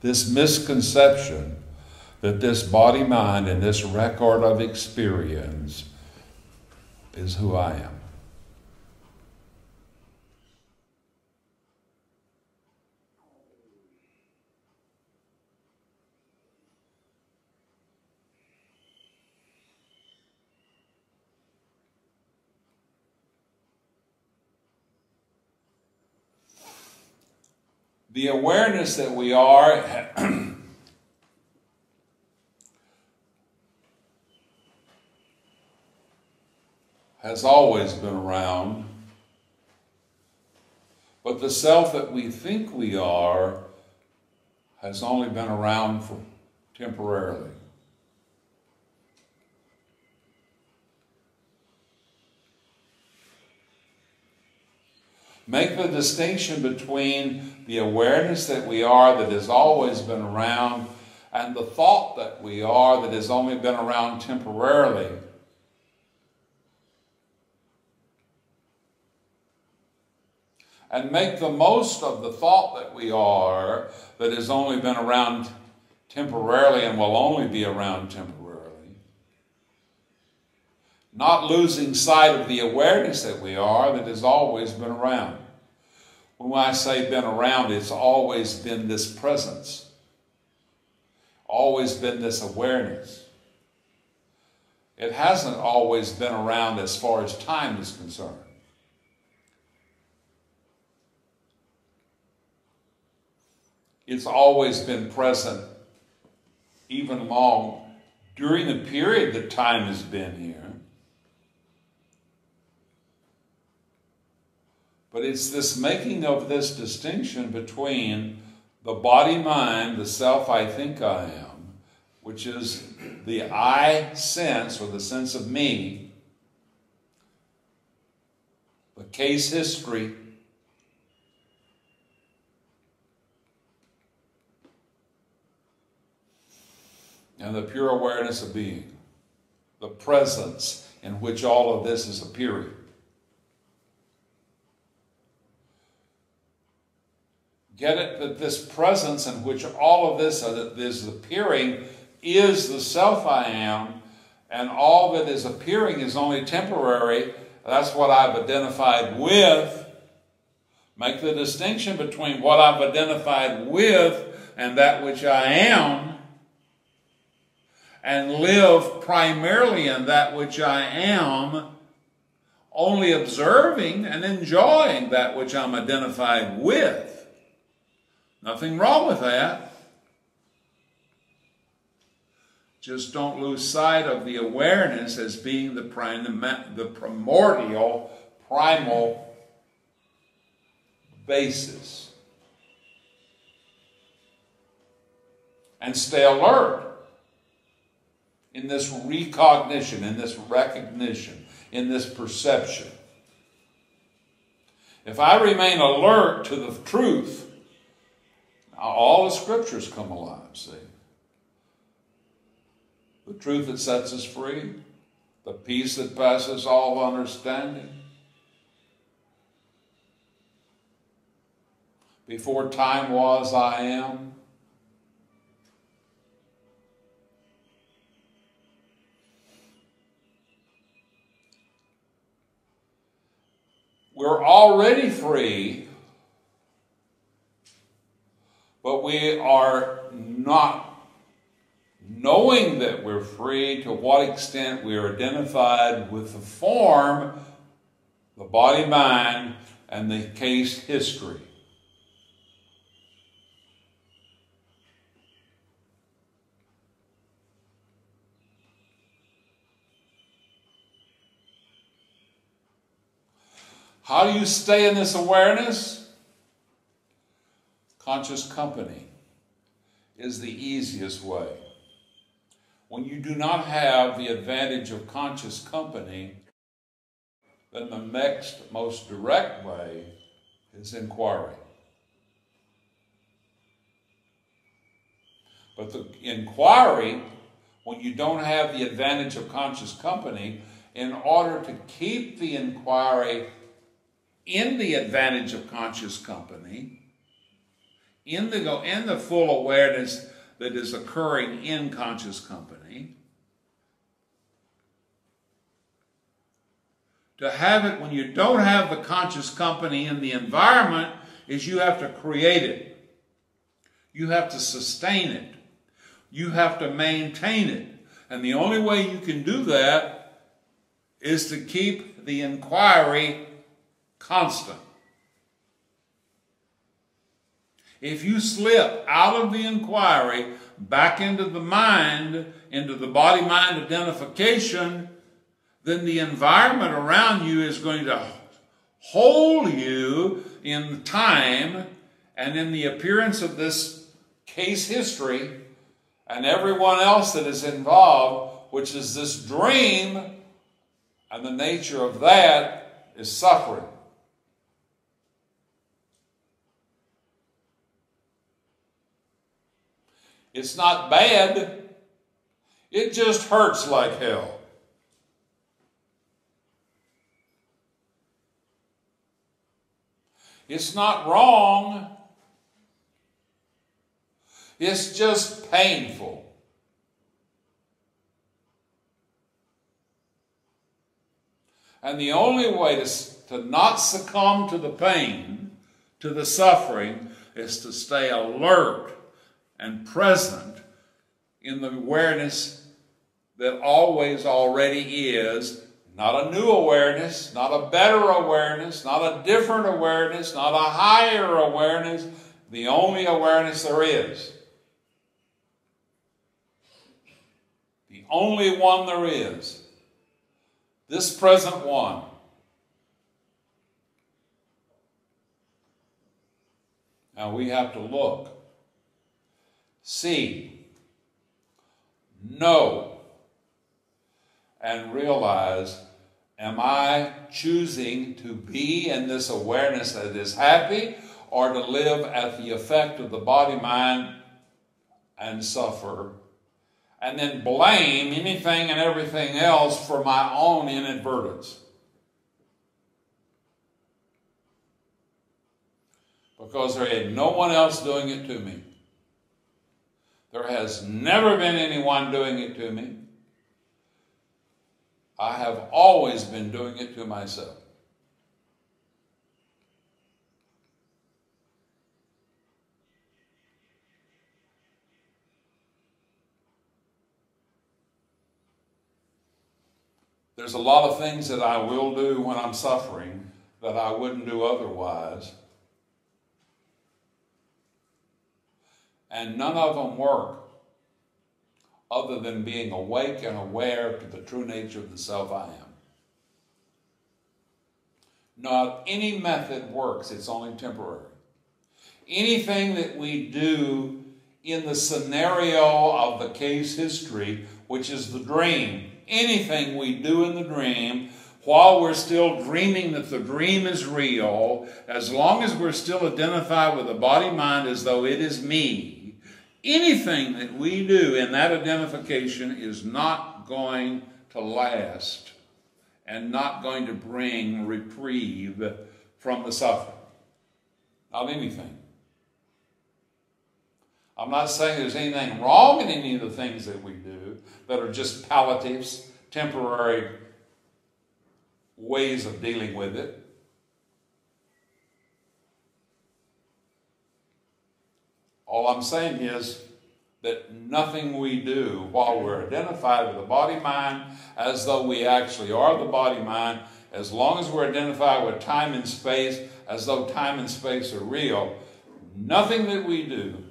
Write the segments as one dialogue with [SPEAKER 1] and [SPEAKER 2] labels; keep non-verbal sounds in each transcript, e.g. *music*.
[SPEAKER 1] this misconception that this body mind and this record of experience is who I am. The awareness that we are *clears throat* has always been around, but the self that we think we are has only been around for temporarily. Make the distinction between the awareness that we are that has always been around and the thought that we are that has only been around temporarily. And make the most of the thought that we are that has only been around temporarily and will only be around temporarily not losing sight of the awareness that we are that has always been around. When I say been around, it's always been this presence, always been this awareness. It hasn't always been around as far as time is concerned. It's always been present, even long during the period that time has been here. But it's this making of this distinction between the body mind, the self I think I am, which is the I sense or the sense of me, the case history, and the pure awareness of being, the presence in which all of this is appearing. Get it that this presence in which all of this uh, is appearing is the self I am, and all that is appearing is only temporary. That's what I've identified with. Make the distinction between what I've identified with and that which I am, and live primarily in that which I am, only observing and enjoying that which I'm identified with. Nothing wrong with that. Just don't lose sight of the awareness as being the, prim the primordial, primal basis. And stay alert in this recognition, in this recognition, in this perception. If I remain alert to the truth, all the scriptures come alive, see. The truth that sets us free, the peace that passes all understanding. Before time was, I am. We're already free but we are not knowing that we're free, to what extent we are identified with the form, the body mind, and the case history. How do you stay in this awareness? Conscious company is the easiest way. When you do not have the advantage of conscious company, then the next most direct way is inquiry. But the inquiry, when you don't have the advantage of conscious company, in order to keep the inquiry in the advantage of conscious company, in the, in the full awareness that is occurring in conscious company. To have it when you don't have the conscious company in the environment is you have to create it. You have to sustain it. You have to maintain it. And the only way you can do that is to keep the inquiry constant. If you slip out of the inquiry back into the mind, into the body mind identification, then the environment around you is going to hold you in time and in the appearance of this case history and everyone else that is involved, which is this dream, and the nature of that is suffering. It's not bad, it just hurts like hell. It's not wrong. It's just painful. And the only way to, to not succumb to the pain, to the suffering, is to stay alert and present in the awareness that always already is not a new awareness, not a better awareness, not a different awareness, not a higher awareness, the only awareness there is. The only one there is. This present one. Now we have to look see, know, and realize am I choosing to be in this awareness that is happy or to live at the effect of the body, mind, and suffer? And then blame anything and everything else for my own inadvertence. Because there ain't no one else doing it to me. There has never been anyone doing it to me. I have always been doing it to myself. There's a lot of things that I will do when I'm suffering that I wouldn't do otherwise. And none of them work other than being awake and aware to the true nature of the self I am. Not any method works, it's only temporary. Anything that we do in the scenario of the case history, which is the dream, anything we do in the dream while we're still dreaming that the dream is real, as long as we're still identified with the body mind as though it is me, anything that we do in that identification is not going to last and not going to bring reprieve from the suffering. Not anything. I'm not saying there's anything wrong in any of the things that we do that are just palliatives, temporary ways of dealing with it. All I'm saying is that nothing we do while we're identified with the body mind as though we actually are the body mind, as long as we're identified with time and space as though time and space are real, nothing that we do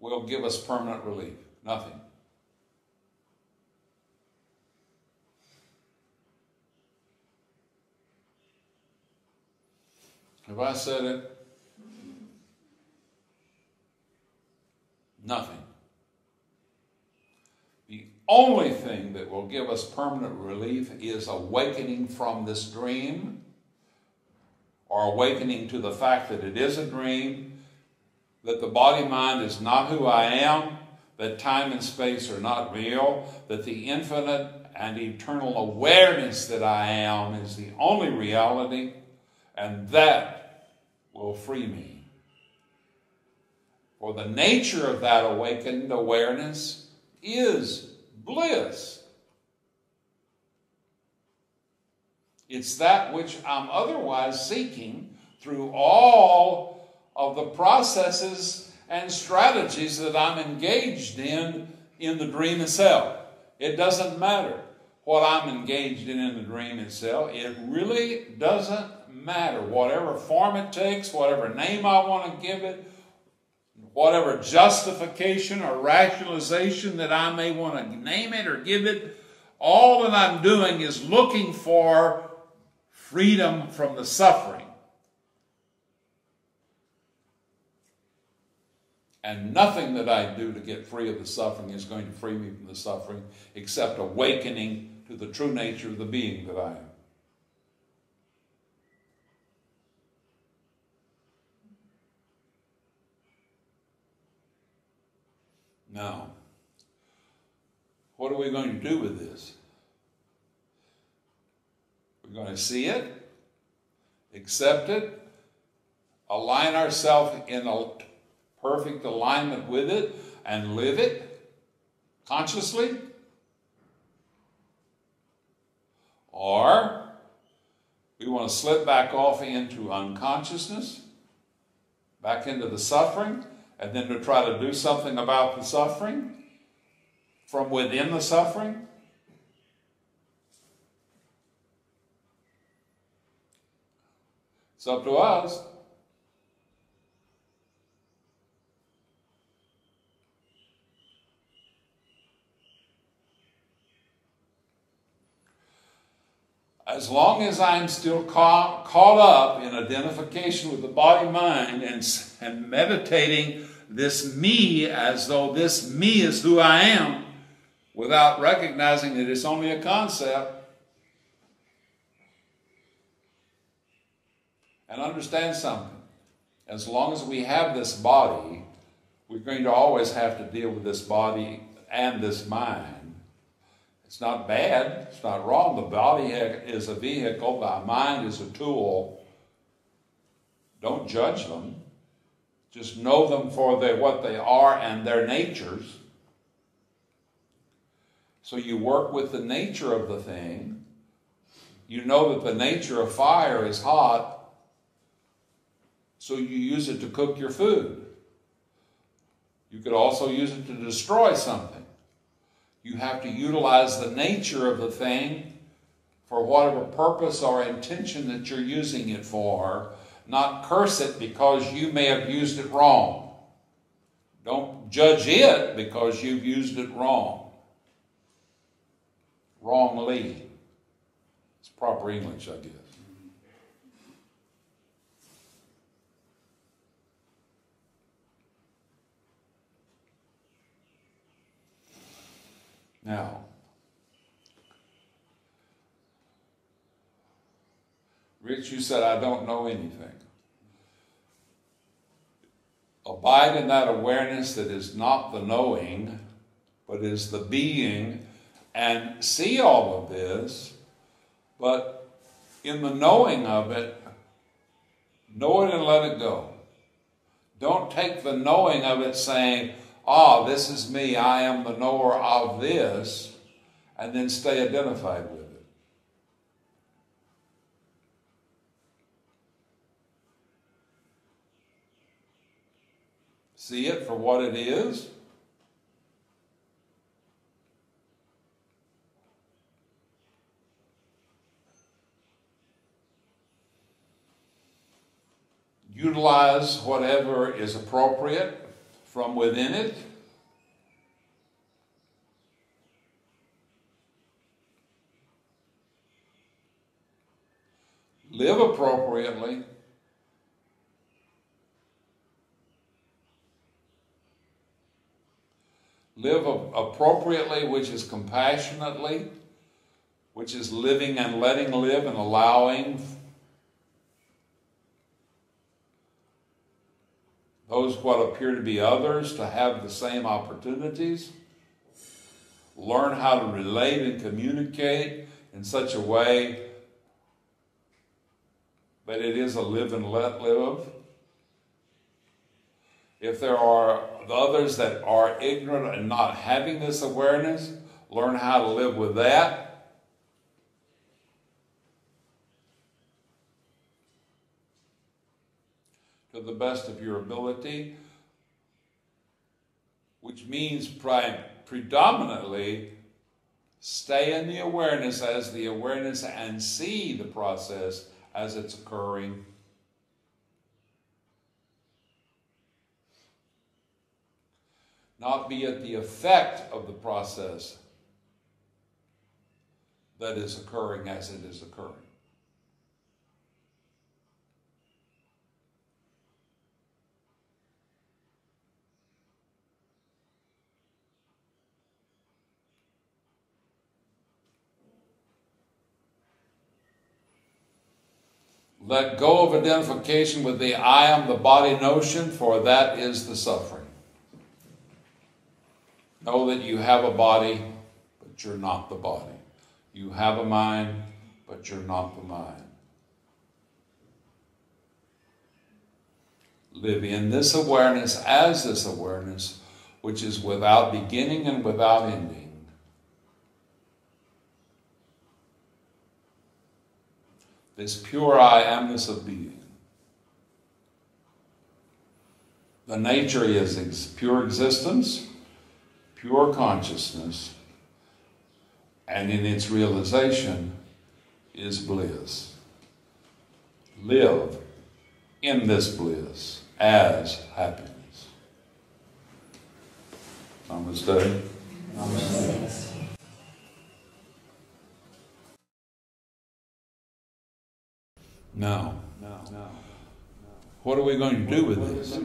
[SPEAKER 1] will give us permanent relief. Nothing. Have I said it? Nothing. The only thing that will give us permanent relief is awakening from this dream or awakening to the fact that it is a dream, that the body mind is not who I am, that time and space are not real, that the infinite and eternal awareness that I am is the only reality, and that will free me. For the nature of that awakened awareness is bliss. It's that which I'm otherwise seeking through all of the processes and strategies that I'm engaged in in the dream itself. It doesn't matter what I'm engaged in in the dream itself. It really doesn't matter. Whatever form it takes, whatever name I want to give it, whatever justification or rationalization that I may want to name it or give it, all that I'm doing is looking for freedom from the suffering. And nothing that I do to get free of the suffering is going to free me from the suffering except awakening to the true nature of the being that I am. Now, what are we going to do with this? We're going to see it, accept it, align ourselves in a perfect alignment with it, and live it consciously. Or we want to slip back off into unconsciousness, back into the suffering, and then to try to do something about the suffering from within the suffering. It's up to us. as long as I'm still caught, caught up in identification with the body mind and, and meditating this me as though this me is who I am without recognizing that it's only a concept, and understand something. As long as we have this body, we're going to always have to deal with this body and this mind. It's not bad. It's not wrong. The body is a vehicle. The mind is a tool. Don't judge them. Just know them for the, what they are and their natures. So you work with the nature of the thing. You know that the nature of fire is hot, so you use it to cook your food. You could also use it to destroy something. You have to utilize the nature of the thing for whatever purpose or intention that you're using it for, not curse it because you may have used it wrong. Don't judge it because you've used it wrong. Wrongly. It's proper English, I guess. Now, Rich, you said, I don't know anything. Abide in that awareness that is not the knowing, but is the being, and see all of this, but in the knowing of it, know it and let it go. Don't take the knowing of it saying, ah, this is me, I am the knower of this, and then stay identified with it. See it for what it is. Utilize whatever is appropriate from within it. Live appropriately. Live appropriately, which is compassionately, which is living and letting live and allowing those what appear to be others to have the same opportunities. Learn how to relate and communicate in such a way that it is a live and let live. If there are others that are ignorant and not having this awareness, learn how to live with that. To the best of your ability, which means predominantly stay in the awareness as the awareness and see the process as it's occurring. Not be at the effect of the process that is occurring as it is occurring. Let go of identification with the I am the body notion, for that is the suffering. Know that you have a body, but you're not the body. You have a mind, but you're not the mind. Live in this awareness as this awareness, which is without beginning and without ending. this pure I amness of being. The nature is ex- pure existence, pure consciousness, and in its realization is bliss. Live in this bliss as happiness. Namaste. Namaste. No. No. What are we going to do with this?